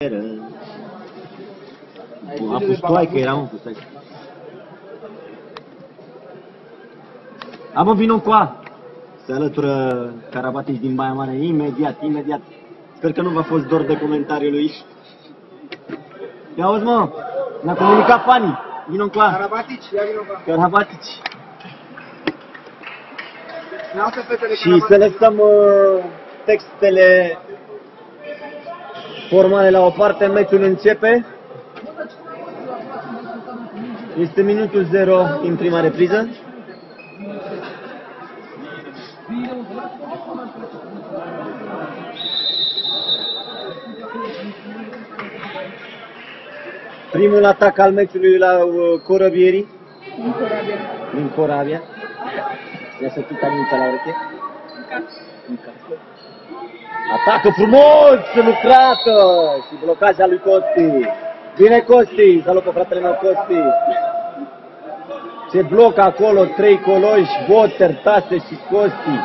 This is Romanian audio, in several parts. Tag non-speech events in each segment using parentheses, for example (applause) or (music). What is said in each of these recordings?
A pus tu că era, mă, cu stai. A, mă, vino cu a. Se alătură Carabatici din Baia Mare, imediat, imediat. Sper că nu v-a fost dor de comentariul lui. Ia auzi, mă, ne-a comunicat Pani. Vino cu a. Carabatici, ia vină cu Carabatici. Lasă fetele Și selectăm uh, textele formale la o parte, meciul începe. Este minutul 0 în prima repriză. Primul atac al meciului la uh, Corăbierii Din Corabia. din Corabia. Ia să pică mintea la ureche. În casă. Atacă frumos, lucrată și blocajea lui Costi. Bine Costi, salut pe fratele meu Costi. Ce bloc acolo, trei coloși, Boter, Tase și Costi.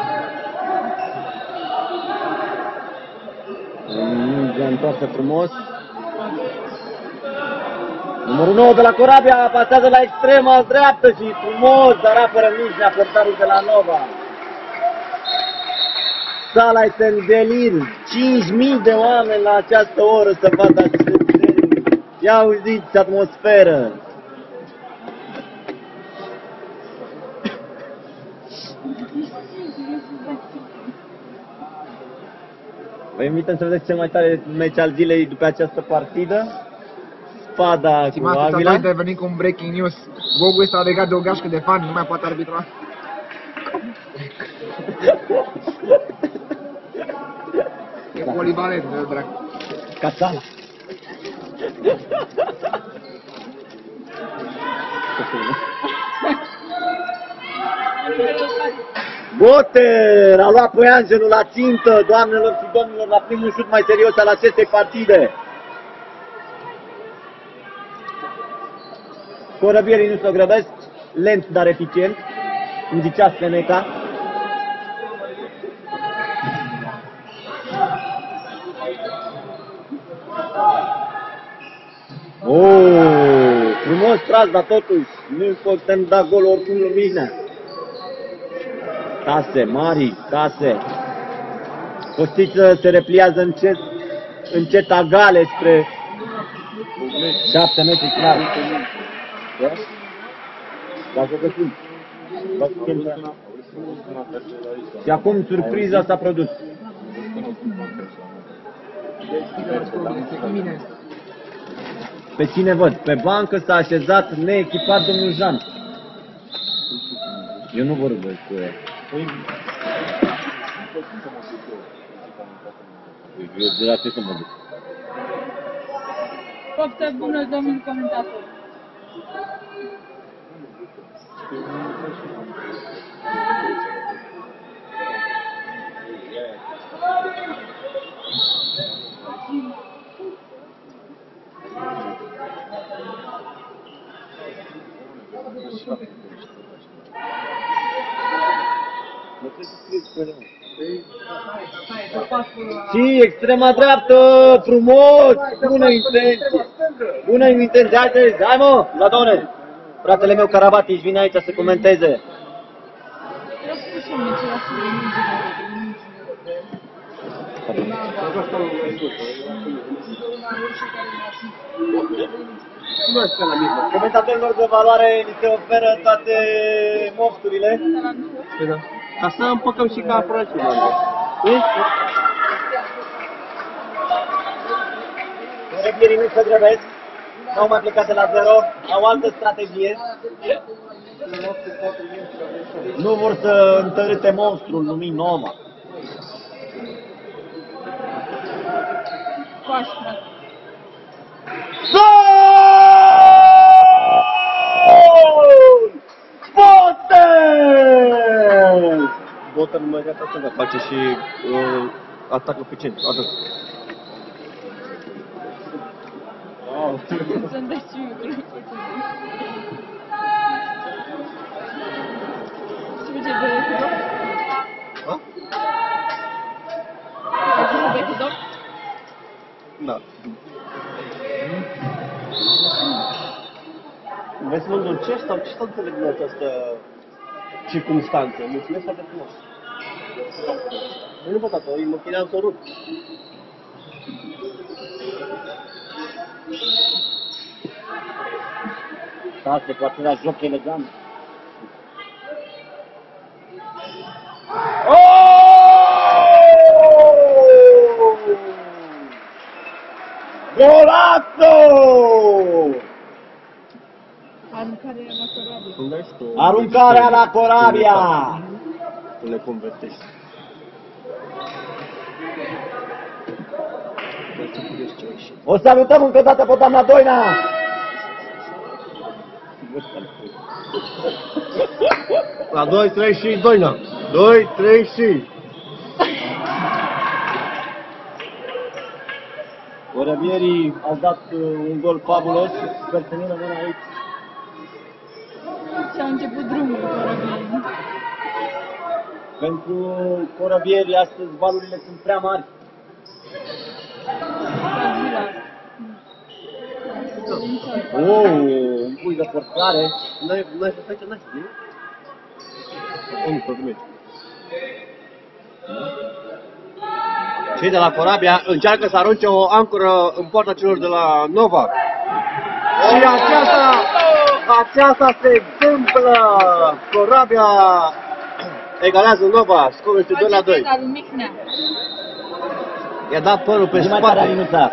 Mingea întoarsă frumos. Numărul 9 de la Corabia pasează la extrema dreaptă și frumos, dar apără Mijnea, portarul de la Nova. Sala este în delir. 5.000 de oameni la această oră să vadă acest tren. Ia auziți atmosferă. Vă invităm să vedeți cel mai tare meci al zilei după această partidă. Spada cu Stimați, s-a Avila. intervenit cu un breaking news. Gogu este legat de o gașcă de fani, nu mai poate arbitra. (laughs) E polivalent, de drag. Casala. Boter a luat păianjenul la țintă, doamnelor și domnilor, la primul șut mai serios al acestei partide. Corăbierii nu se grăbesc, lent dar eficient, îmi zicea Seneca. Oh, frumos tras, dar totuși nu putem da gol oricum lui Mihnea. Case, mari, case. Costiță se repliază încet, încet agale spre 7 metri clar. Da? Dacă găsim. Și acum surpriza s-a produs. Este mine. Pe cine văd? Pe bancă s-a așezat neechipat domnul Jean. Eu nu vorbesc cu el. Eu de la ce să mă duc? Poftă bună, domnul comentator. Și extrema dreaptă, frumos, bună intenție. Bună intenție, hai, hai mă, la done. Fratele meu Carabatici vine aici să comenteze. Eu spun și mie ce la să Comentatorilor de valoare ni se oferă toate mofturile. Da. Ca să împăcăm și ca frații, Rebierii nu se grăbesc, n-au mai plecat de la zero, au altă strategie. Nu vor să întărâte monstrul numit Noma. Coaș, frate. Gol! Botel! Botă nu mai gata stânga, face și uh, atac eficient. Atât. Să-mi dai și mie Și ce de recudor? Ha? Ce de recudor? Da. Vezi, mă îndulcești sau ce să înțeleg din această circunstanță? Mulțumesc foarte frumos. Nu păcat, o imăchine am rupt. Stați cu același joc elegant. Oh! Golazo! Aruncare la corabie. Îmi dai și tu. Aruncarea la Corabia! Tu le convertești. Vrei să privești ce ai ieșit. O salutăm încă o dată pe doamna Doina! La 2, 3 și Doina. 2, 3 și... Corăbierii au dat uh, un gol fabulos, sper să nu rămână aici. Și a început drumul corabie. Pentru corăbieri astăzi valurile sunt prea mari. Oh, un pui de forțare. N-ai, n-ai fost aici, n-ai nu? Unde să primești? Cei de la Corabia încearcă să arunce o ancoră în poarta celor de la Nova. Și aceasta, aceasta se întâmplă. Corabia egalează Nova, scorul este 2 la 2. Face lui Micnea. I-a dat părul pe Zi mai tare, spate. Alinuța.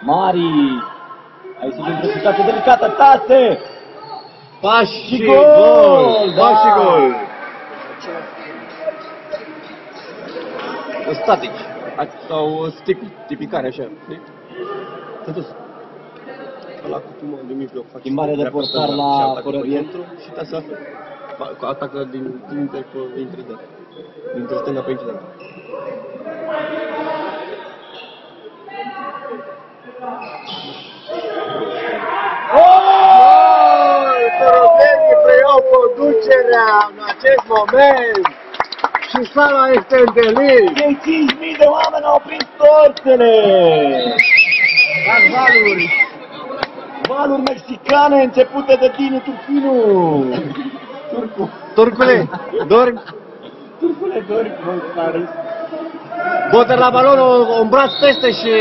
Mari. Aici e într-o situație delicată. Tase! Pași Și și gol, gol! da. Pași și gol! Statici. Sau stipi, tipicare așa. știi? S-a dus. Ăla cu tumă de mijloc face Schimbare de dreapta portar stânga la și atacă pe Corăbier. centru Și ta să atacă din, dintre, dintre, da. dintre stânga pe incidentă. Gol! Corobierii preiau conducerea în acest moment și sala este în delir. Cei 5.000 de oameni au prins torțele! Dar valuri. Valuri mexicane începute de Dinu Turfinu! Turcu! Turcule, dormi? Turcule, dori, mă, stare. Boter la balon, o- un braț peste și...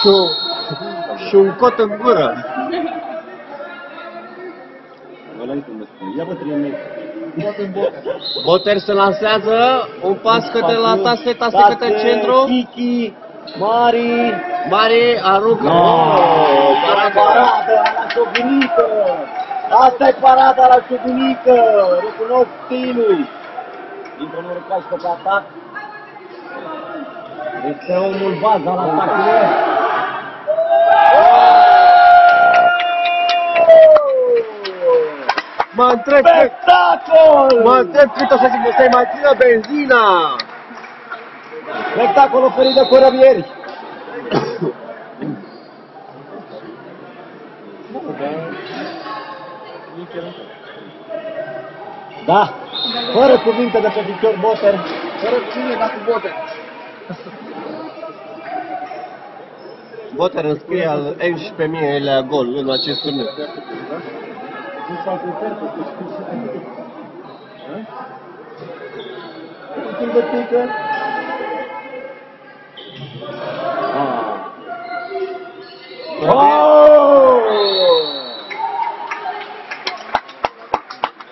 Și, o- și un cot în gură. Ăla e cum spune. Ia bă, trei mei. Boter se lansează, un pas către la tase, tase către centru. Kiki, Mari. Mari aruncă. No, Oh, parada parada. la șovinică. Asta e parada la șovinică. Recunosc stilul. Intră în urcaș pe atac. Este omul baza la atacul. Mă întreb, cât- Spectacol! mă întreb cât o să să mai țină benzina. Spectacol oferit de corăbieri. Da, fără cuvinte de pe Victor Boter, Fără cine, dar cu bote. Boter înscrie al 11.000-lea gol în acest turneu. Nu s-au preferat Puțin de pică. Ah. Oh!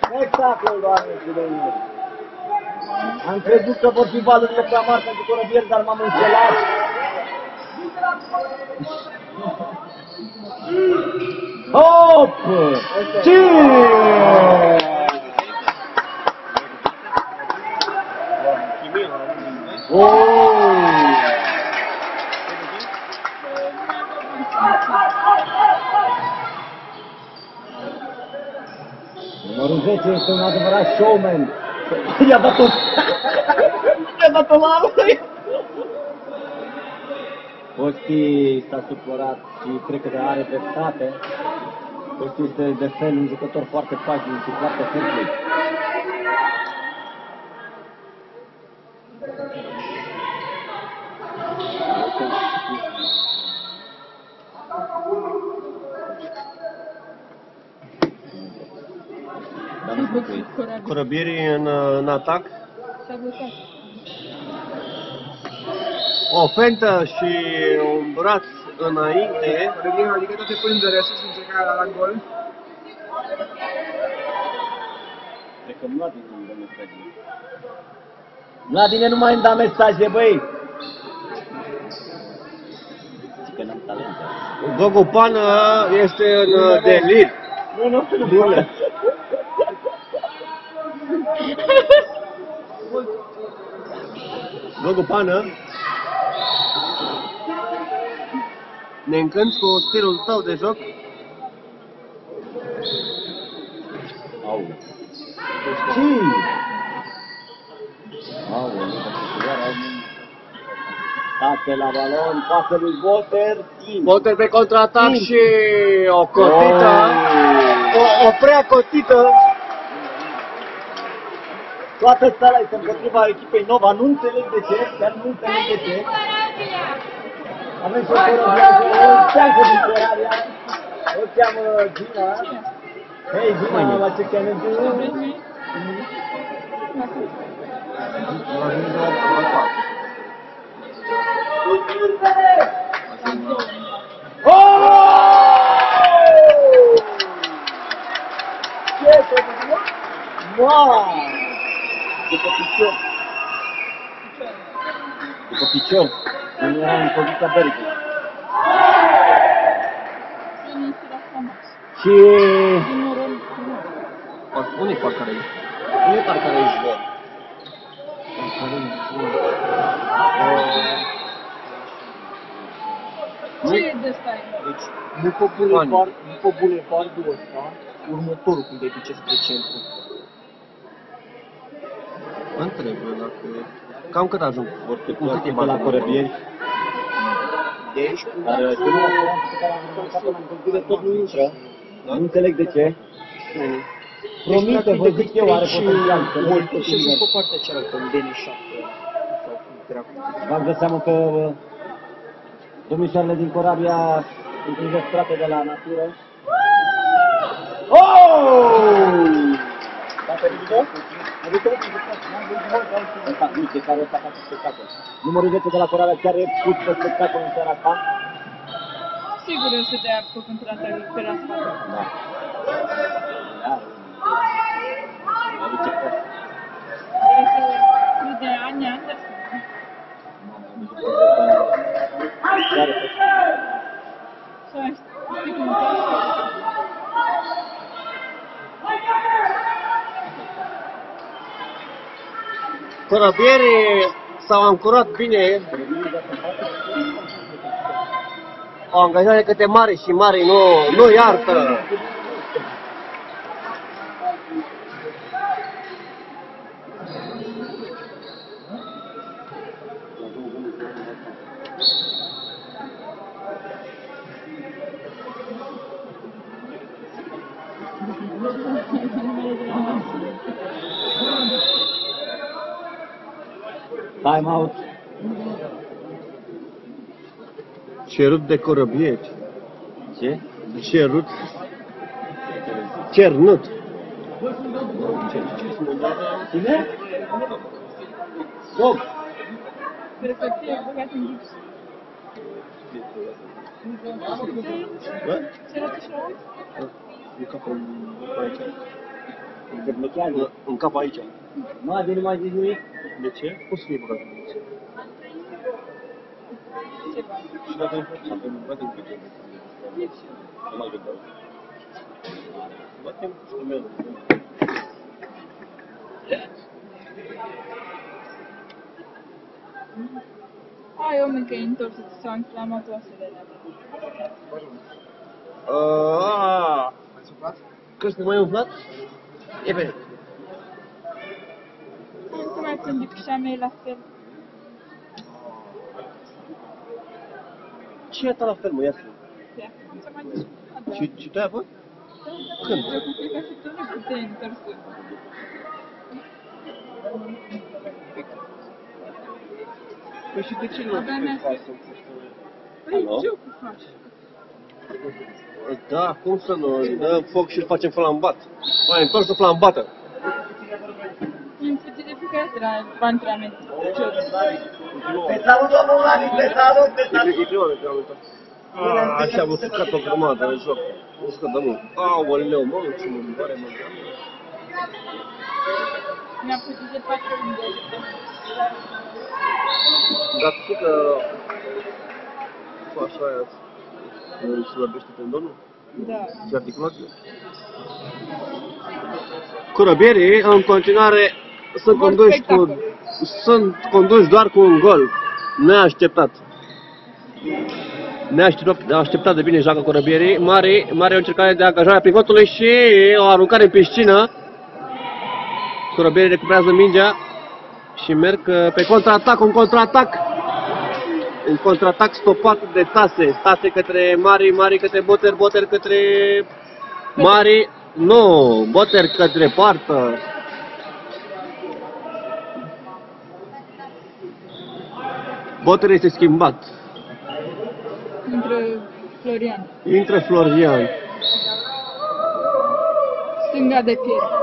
Spectacol, doamne și domnilor! Am crezut că vor fi valurile prea mari pentru corăbieri, dar m-am înșelat. Hop! Ce? Oh! Numărul 10 este un adevărat showman. I-a dat-o... I-a dat-o la lui. Costi s-a supărat și cred că are dreptate. Costis de, de fel, un jucător foarte facil și foarte simplu. Corăbierii în, în atac. O fentă și un braț înainte. Corabia a ridicat toate pânzele sus în încercarea la gol. Cred că Mladin nu-mi dă mesaje. Mladine nu mai îmi da mesaje, băi! Zic că n-am talent. Gogu Pană este în uh, delir. Nu, nu, nu, nu. (laughs) Gogu Ne încânți cu stilul tău de joc? Au. Ce? Au, Tate la balon, pasă lui Walter, timp. Poter pe contraatac Mm. și o cotită. Oh. O, o prea cotită. Toată țara este împotriva echipei Nova, nu înțeleg de ce, chiar nu înțeleg de ce. Avem și o corobiază, o ceancă din Corabia, o cheamă Gina. Hei Gina, what you can do? Vreți mie? Oh! Ce te Wow! După picior. După picior. Nu era în poziția Berghi. Bine, este la famas. Și... Din noroc, nu. Par- Unde-i parcare aici? Nu e parcă are izvor. Ce e de stai? Deci, după bulevard, după bulevardul ăsta, următorul când te duce spre centru. Întreb eu dacă... Cam cât ajung? Vor fi Cu cât e de la bani? corăbieri. Deci, cu Dar uh, primul restaurant pe care am mâncat acolo în întâlnire tot nu intră. Nu înțeleg de ce. Promite, vă zic eu, are potențial. să nu mult intre și tineri. pe partea cealaltă, în DN7. Sau cum dracu. V-ați dat seama că uh, domnișoarele din Corabia sunt înzestrate de la natură. Oh! Dacă ridică? Ridică? Ăsta, uite, care ăsta face spectacol. Numărul 10 de la Corabia chiar e pus pe spectacol în seara asta. Sigur o să dea pe contraatac pe la spate. Da. Da. Aduce pe- Cred de ani Anderson. Chiar e pe- Să știi cum e. Corăbierii s-au ancorat bine. O angajare câte mari și mari nu, nu iartă. (laughs) Time out. Cerut de corăbieri. Ce? Cerut. Cernut. Cine? Stop! Cred că ți-e băgat în gips. Se arată și la ochi? Se blochează. În cap aici. Nu, de nu mai zici nimic. De ce? Cum să fie băgat în aici? Ceva. Și dacă nu să avem băgat în picior. Nu mai gândesc. Batem cu șumelul. Ai, oameni că e întors, ți s-au inflamat oasele alea. Aaaa! Mai suflat? Crezi că mai umflat? E bine. Cum ai țin pișa mea la fel? Ce e ta la fel, mă, ia să Ia, cum ți-am mai discutat? Și, și tu ai avut? Când? Eu cu cred că și tu nu puteai întors. Păi și de ce nu Abia mi-a faci spus. să Păi, Alo? ce cu faci? Da, cum să nu? Îi Dăm foc și îl facem flambat. Mai întorsă flambată. În fugi de fiecare era antrenament. Pe salut, domnul Lani, pe salut, pe E salut! e prima dată am uitat. Ah, Așa am uscat o grămadă în joc. Uscat de mult. Aoleu, mă, ce mă doare, mă. Mi-a putut de patru ori de Dar tu știi că cu așa aia îmi slăbește tendonul Da. și articulația? Curăbierii în continuare sunt Vor conduși cu spectacol. sunt conduși doar cu un gol neașteptat. Neașteptat, neașteptat de bine joacă curăbierii. Mare, mare o încercare de angajare a pivotului și o aruncare în piscină. Curăbierii recuperează mingea și merg uh, pe contraatac, un contraatac. Un contraatac stopat de Tase. Tase către Mari, Mari către Boter, Boter către Mari. Nu, Boter către Poartă. Boter este schimbat. Între Florian. Intră Florian. Stânga de piele.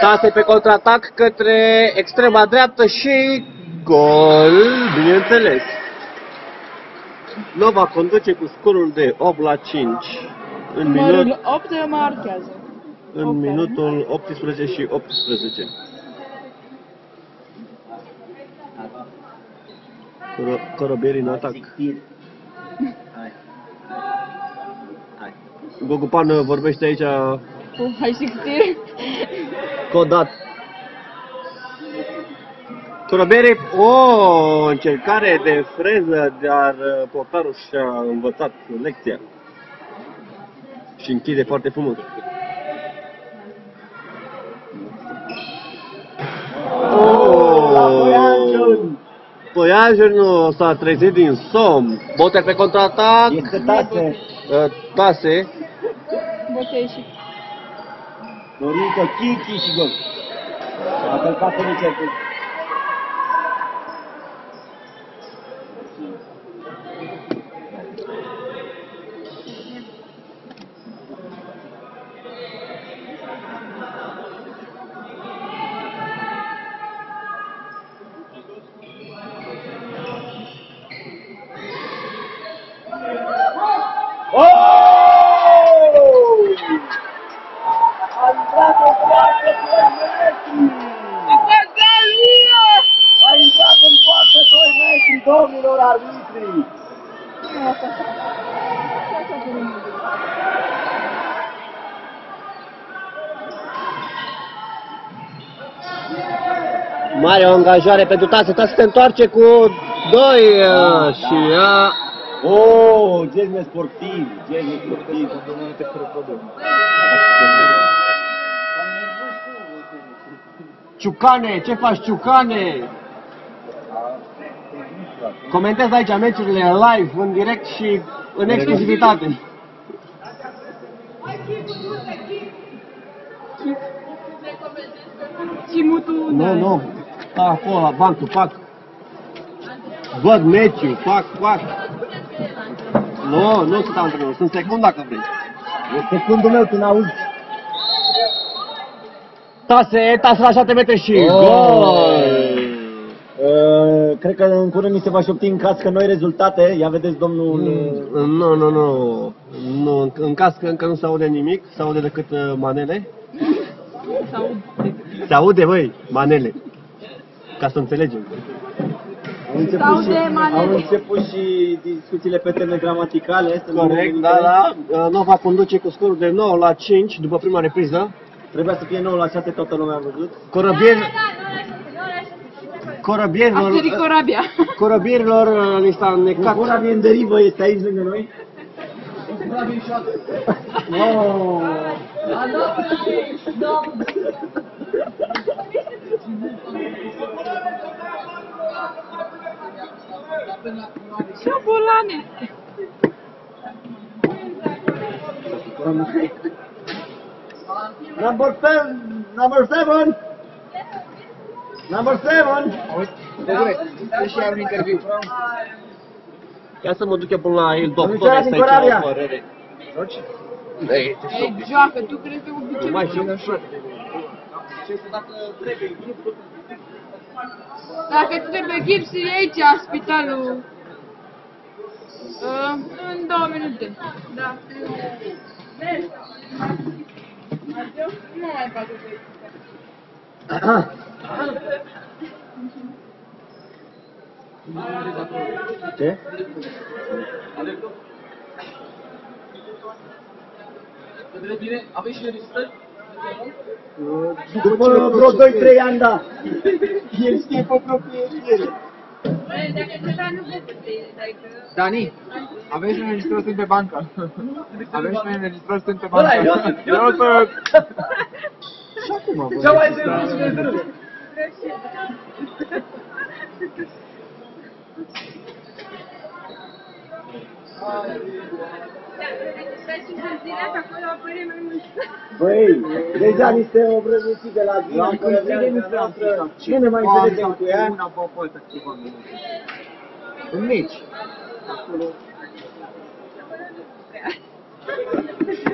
Tase pe contraatac către extrema dreaptă și gol, bineînțeles. Nova conduce cu scorul de 8 la 5 în, minut, Numărul 8 marchează. în opt, minutul 18 și 18. Coro- Corobierii în atac. Zictir. Hai. Hai. Gogupan vorbește aici Cu hai sixtir. Codat. Corobierii, o încercare de freză, dar uh, portarul și-a învățat lecția. Și închide foarte frumos. Oh! Poiajul nu s-a trezit din somn. Bote pe contraatac. Este tase. Uh, Tase. Botei și Dorinco, Chichi și gol. A călcat pe angajare pentru Tase. Tase se întoarce cu doi uh, și ea Oh, genul sportiv, genul sportiv. Ciucane, ce faci Ciucane? Comentez aici meciurile live, în direct și în exclusivitate. Cimutul Nu, nu, sta acolo la banc, fac. Văd meciul, fac, fac. Nu, nu sunt antrenor, sunt secund dacă vrei. E secundul meu, tu n-auzi. Tase, tase la 7 metri și Oh. gol! Uh, cred că în curând ni se va șopti în caz că noi rezultate. Ia vedeți, domnul... uh, Nu, nu, nu. nu în, în caz că încă nu se aude nimic, se aude decât uh, manele. sau Se aude, băi, manele. Ca să înțelegem. Au început, Sau și, de manele. au început și discuțiile pe teme gramaticale. să nu Corect, ne- da, da. Uh, Nova conduce cu scorul de 9 la 5 după prima repriză. Trebuia să fie 9 la 6, toată lumea a văzut. Corăbier... Corăbierilor... Asteri Corabia. Corăbierilor uh, li s-a înnecat... Cura din derivă este aici lângă noi. Oh. Ce bolane! Number seven, number seven, number seven. Auzi, și ai un interviu. Ia să mă duc eu până la el, doctor, Domnișoara să-i din cer Corabia. o părere. Ei, joacă, tu crezi că obicei... Mai și Dacă îți trebuie gips, e aici, spitalul. Uh, în două minute. Da. Nu mai fac Ce? După vreo 2-3 ani, da. El știe pe proprietate. Dani, avem și un înregistrări sunt pe bancă. Avem și un înregistrări sunt pe bancă. Iosif, Iosif! Și acum, bă. Ce mai zic? Băi, deja ni se obrăzit de la zi, Am că când vine vine noastră, ce ne mai înțelegem cu ea? Una pe alta câteva minute. În mici. Acolo.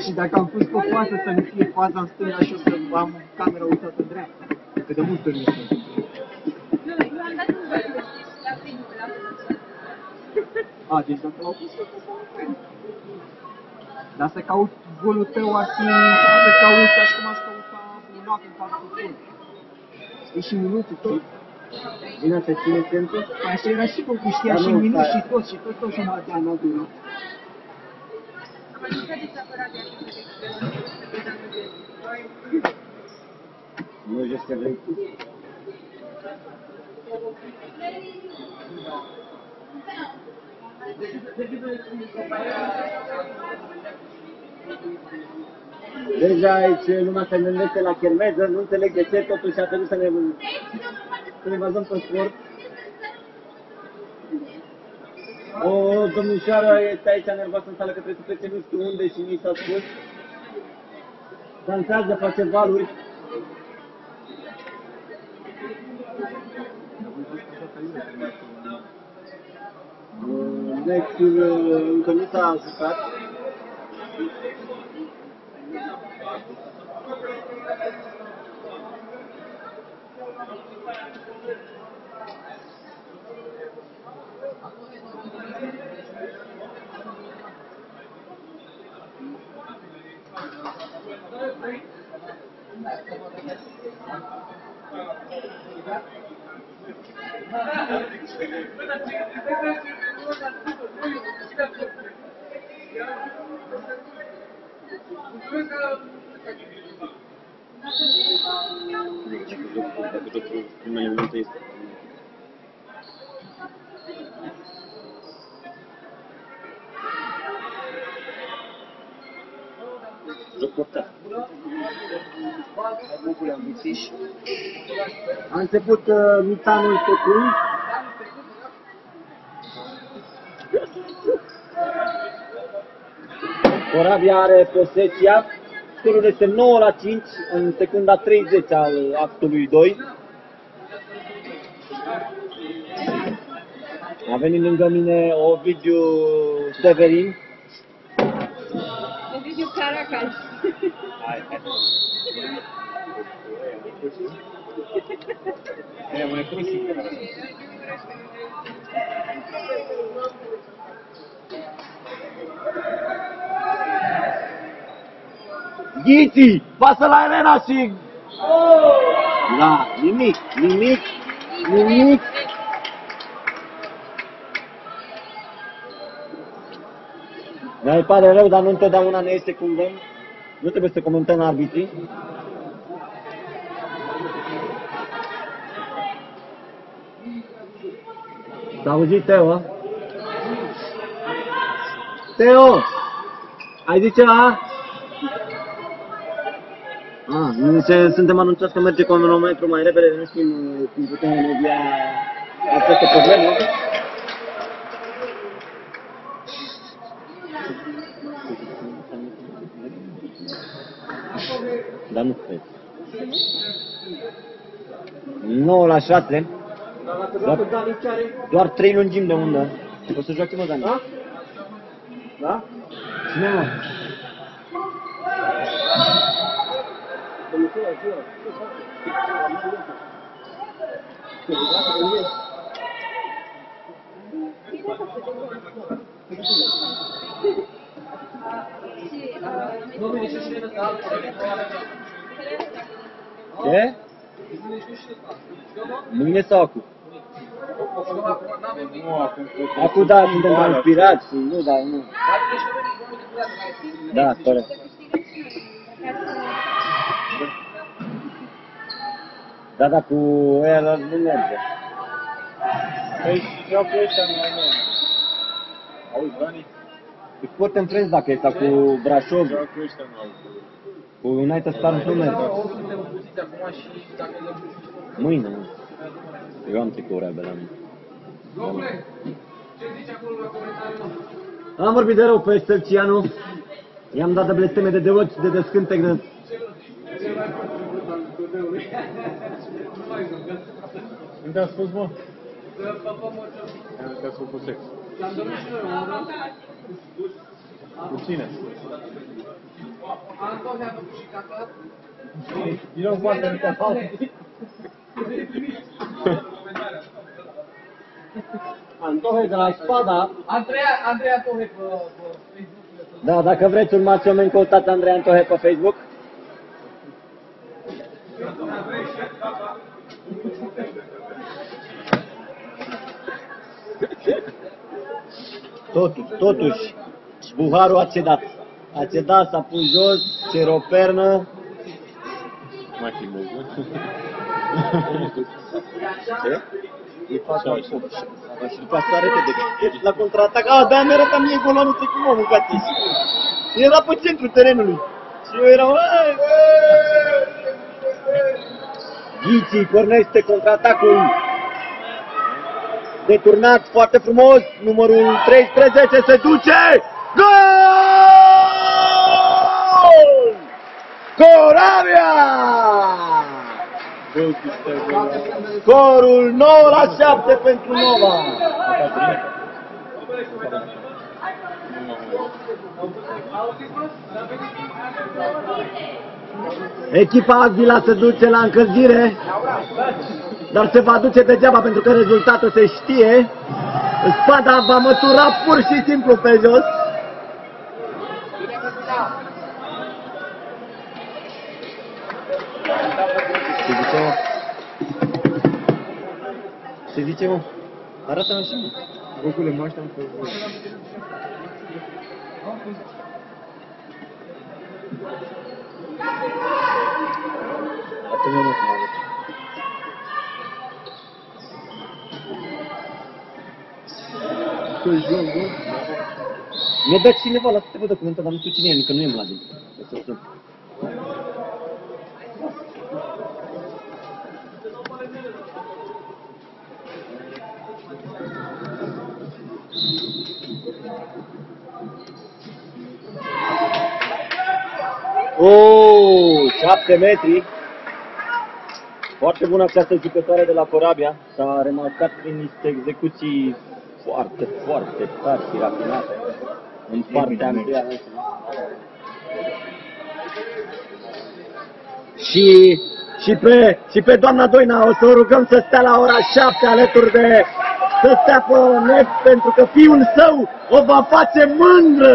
Și dacă am pus pe față să nu fie faza în stânga și o să am camera uitată în dreapta. Că de multe ori mi se întâmplă. A, deci dacă l-au pus eu, Dar să caut golul tău ar fi să caut ca și cum aș căuta un loc în față cu E și minutul tot. Bine, să ține timpul? Păi așa era și cu știa Dar și nu, minut stai. și tot și tot tot jumătate an altul loc. Nu știu că vrei tu. Deja aici lumea se gândește la chermeză, nu înțeleg de ce, totuși a trebuit să ne, să ne bazăm pe sport. O domnișoară este aici nervoasă în sală că trebuie să plece nu știu unde și ni s-a spus. Dansează, face valuri. Nextul încă nu s-a jucat. Primele minute este joc portat. A început uh, mitanul secund. Corabia are posesia. Scorul este 9 la 5 în secunda 30 al actului 2. A venit lângă mine Ovidiu Severin. Ovidiu Caracas. Ghiții! Pasă la arena și... Da, nimic, nimic, nimic. Ne pare rău, dar nu întotdeauna ne este cum vrem. Nu trebuie să comentăm arbitrii. S-a auzit, Teo? Teo! Ai zis ceva? Ah, nu zice, suntem anunțați că merge cronometru mai repede, nu știm uh, cum putem media Asta este problema. Dar nu cred. 9 la 6. Doar, doar 3 lungimi de undă. O să joace mă, Dani. Da? Da? Cine mă? Ce? Mâine sau acum? Nu, acum Acum da, suntem mai inspirați, nu, da, nu. Da, corect. Da, da, cu ăia nu merge. Păi și joacă ăștia mai mult. Auzi, Dani? Îți pot întrezi dacă e sau cu Brașov, Joacă ăștia mai cu United Star nu merge. Mâine, mă. Eu am tricouri abia la mine. Am vorbit de rău pe Stălcianu. I-am dat de blesteme de deoci, de descântec, de... Când te-a spus, mă? Când te-a făcut sex. Cu cine? Eu poate nu te-a Antohe de la Spada. Andreea, Andreea Tohe pe, pe Facebook. Da, dacă vreți, urmați oameni, căutați Andrei Antohe pe Facebook. Totuși, totuși, Buharul a cedat. A cedat, s-a pus jos, cer o pernă. Mai filmezi, nu? Ce? E fața Și după asta repede, la contraatac, a, da, mi-a arătat mie golul anul trecut, mă, mâncați Era pe centrul terenului. Și eu eram, "Ai, ai!" Ghici pornește contraatacul. Deturnat foarte frumos, numărul 13 se duce. Corabia! Scorul 9 la 7 pentru Nova. Echipa Agvila se duce la încălzire, dar se va duce degeaba pentru că rezultatul se știe. Spada va mătura pur și simplu pe jos. Se zice, mă? Arată-mă și mă. Bocule, mă aștept pe voi. Arată-mă, mă, cum arăt. Să-i joc, bă. Mi-a dat cineva la câteva documente, dar nu știu cine e, încă nu e Mladen. O Oh, 7 metri. Foarte bună această jucătoare de la Corabia. S-a remarcat prin niște execuții foarte, foarte tari și rafinate în partea întâia. Și, și, pe, și pe doamna Doina o să o rugăm să stea la ora 7 alături de să stea pe net pentru că fiul său o va face mândră.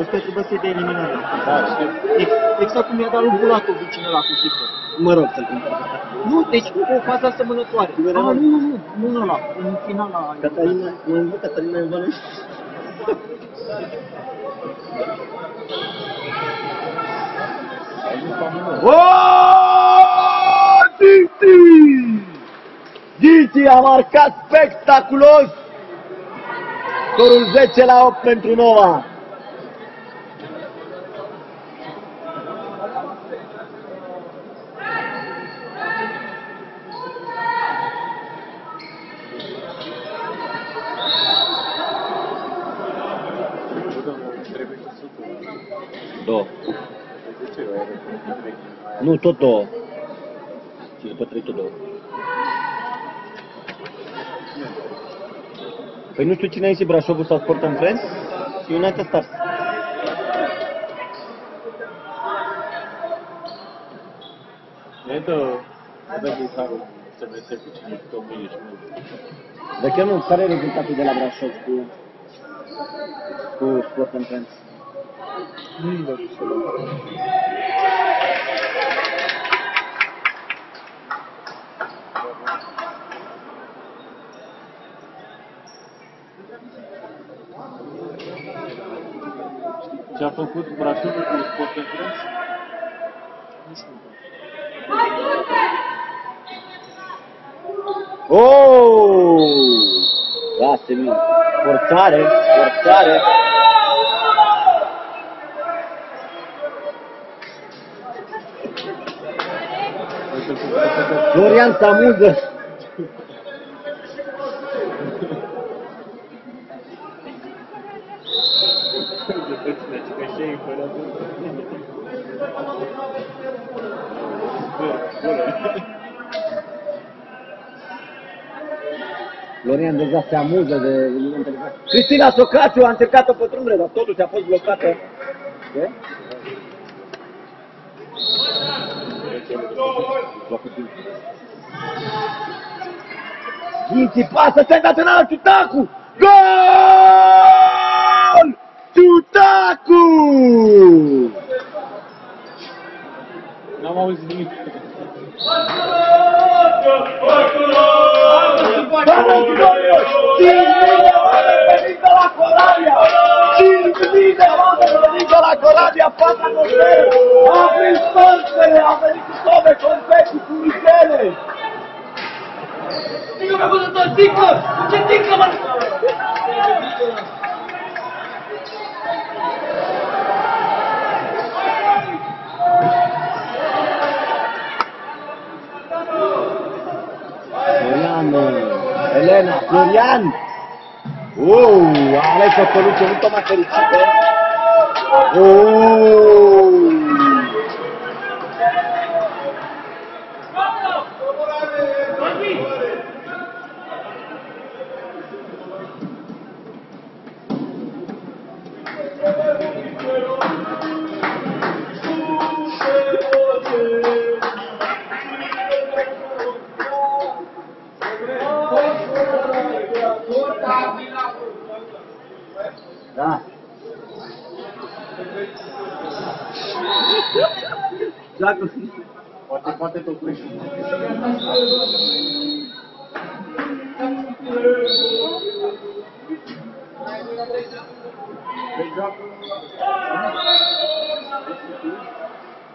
Ăsta trebuie să-i dea eliminarea. Da, știu. Ex- Exact cum i-a dat lui Bulacovic ăla cu Hippo. Mă rog să-l cumpăr. Nu, deci cu o fază asemănătoare. Nu era Ah, ăla? nu, nu, nu, nu în ăla, în finala. Catalina, nu, nu, Catalina Ivanovici. Oh, Diti! Diti a marcat spectaculos scorul 10 la 8 pentru Nova. Două. Nu, tot două. Și după trei, tot două. Păi nu știu cine a ieșit Brașovul sau Sport în Friends și United Stars. Ne dă, ne dă bucarul SMS cu cine că mâine și mâine. De ce nu? Care e rezultatul de la Brașov cu, cu Sport în Friends? Nu îi dă să Ce a făcut Brașovul cu Sport Friends? Nu știu. Oh! Lasă-mi. Forțare, forțare. Florian se amuză. Florian deja se amuză de elementele astea. Cristina Socrațiu a încercat o pătrundere, dar totuși a fost blocată. De? Ghinții pasă, senzațional, Ciutacu! Gol! Ciutacu! N-am auzit nimic. Doamne și domnilor, 5.000 de oameni veniți de la Corabia! 5.000 de oameni veniți de la Corabia, fața atmosferă! Am prins părțele, am venit cu sobe, confeti, cu micele! Tică pe vânător, tică! Ce tică, mă? Florian, Elena, Florian! Uh, a ales o soluție nu tocmai fericită. Uh! Da. Dacă Poate, poate totuși. Deci joacă...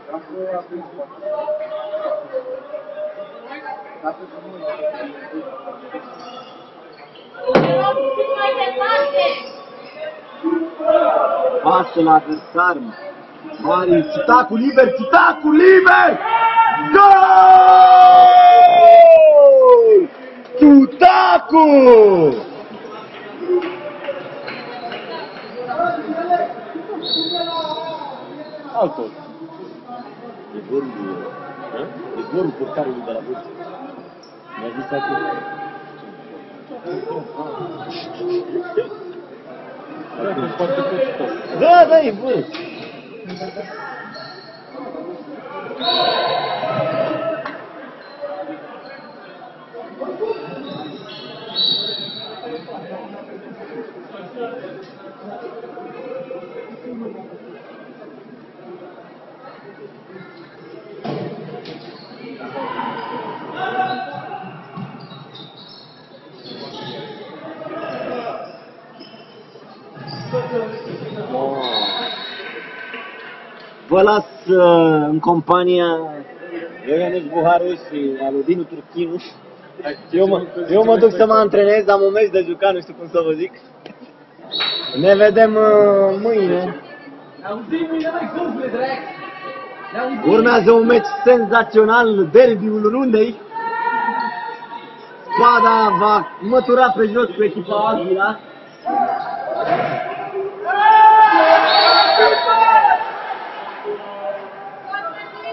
Joacă a prins poate. Dacă nu pasă la adversar. Mari, Citacu liber, Citacu liber! Gol! Citacu! Altul. E golul, e golul portarului de la Bursa. Mi-a zis acum. Dacă poate tot Vă las uh, în compania lui Ionuț Buharu și a lui Dinu Turchinu. Eu mă, eu mă duc să mă antrenez, am un meci de jucat, nu știu cum să vă zic. Ne vedem uh, mâine. Urmează un meci senzațional, derbiul rundei. Spada va mătura pe jos cu echipa Alvila.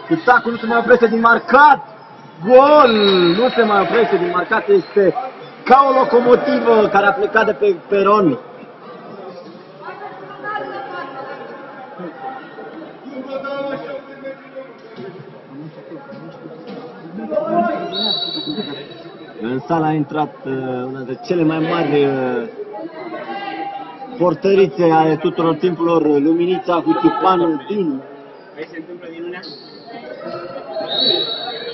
Spectacolul nu se mai oprește din marcat. Gol! Nu se mai oprește din marcat. Este ca o locomotivă care a plecat de pe peron. În sală a intrat uh, una dintre cele mai mari uh, portărițe ale tuturor timpurilor, Luminița cu Tipanu din Aici se întâmplă minunea?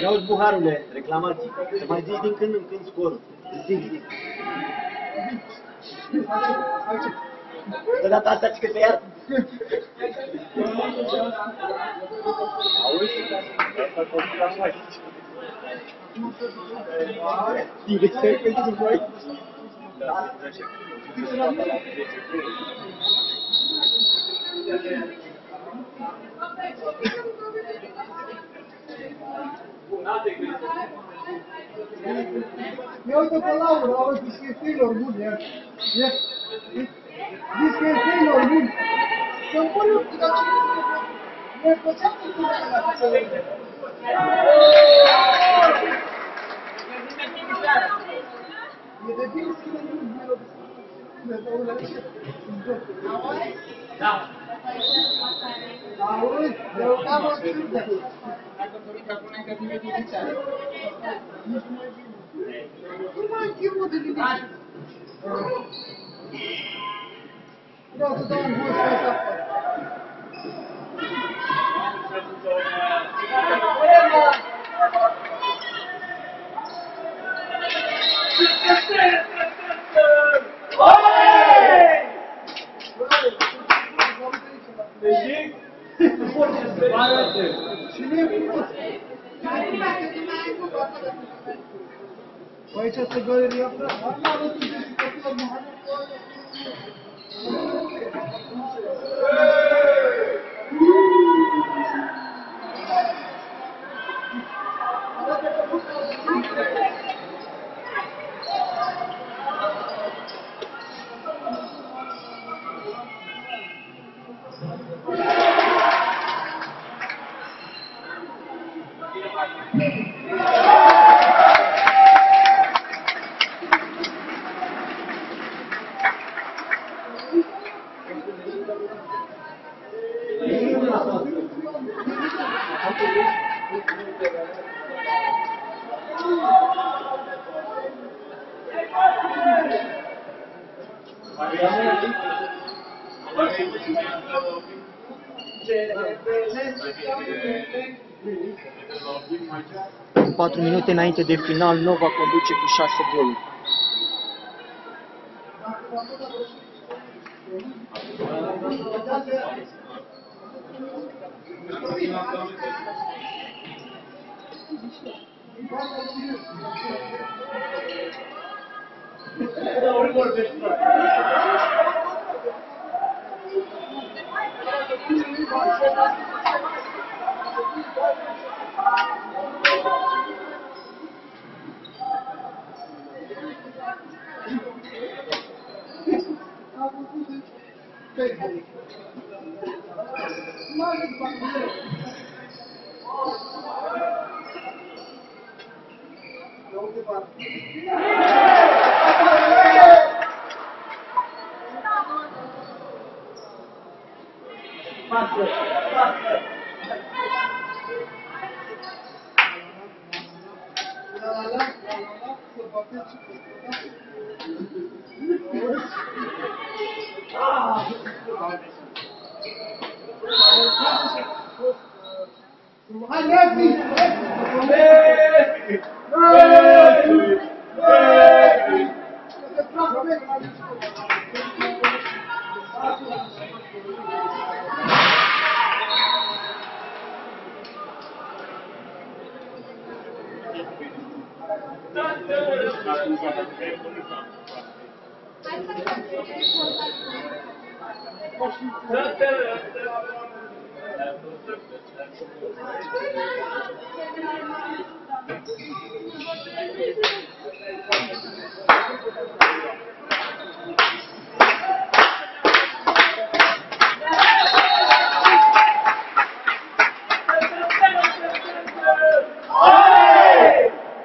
Ia uzi buharule, reclamații. Să mai zici din când în când scorul. Zic, zic. De data asta, ce că te iar? Auzi? Direct pentru voi. Ia uite pe Laura, auzi, zici că e Taylor bun, ia. Ia. Zici că e Taylor bun. Să-mi pun eu cu dacă... Mi-ar plăcea să spun la picioare. E de bine să ne nu bine. Dumnezeu la ce? Da. Auzi, eu cam o ciudă. Dacă doriți să punem că vine din inițială. Nu mai știu mă de nimic. Vreau să dau un gol să ies afară. Cine e frumos? Păi aici este minute înainte de final, Nova conduce cu 6 goluri. table. Nice Don't give up. Faster, faster. La la la, la la la, the bucket. I love you.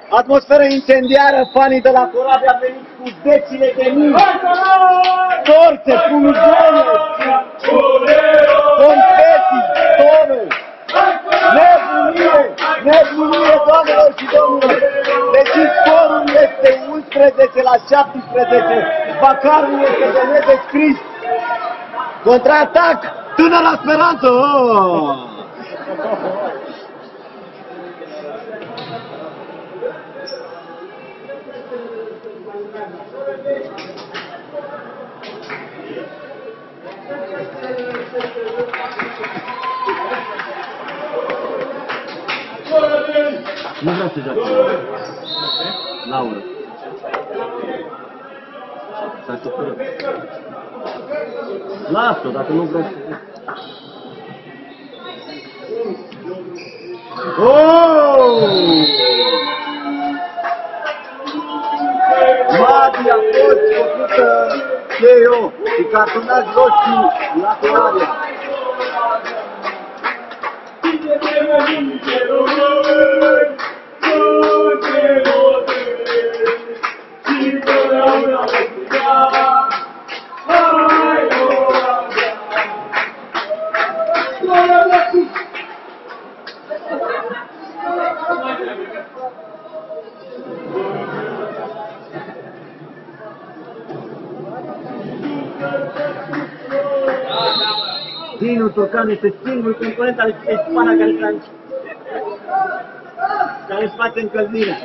Atmosferă incendiară, fanii de la Corabia au venit cu decile de mii, torțe, fumigene, confeti, nebunie, nebunie, doamnelor și domnilor. Deci scorul este 11 la 17, vacarul este de nedescris. Contraatac, tânăra speranță! Oh! Nu vreau să joace. Laura. S-a supărat. Lasă-o, dacă nu vreau să... Oh! Mati a fost făcută de eu și cartonați roșii la Corabia. Dinu Tocan este singurul component al Espana care s-a care își face încălzirea.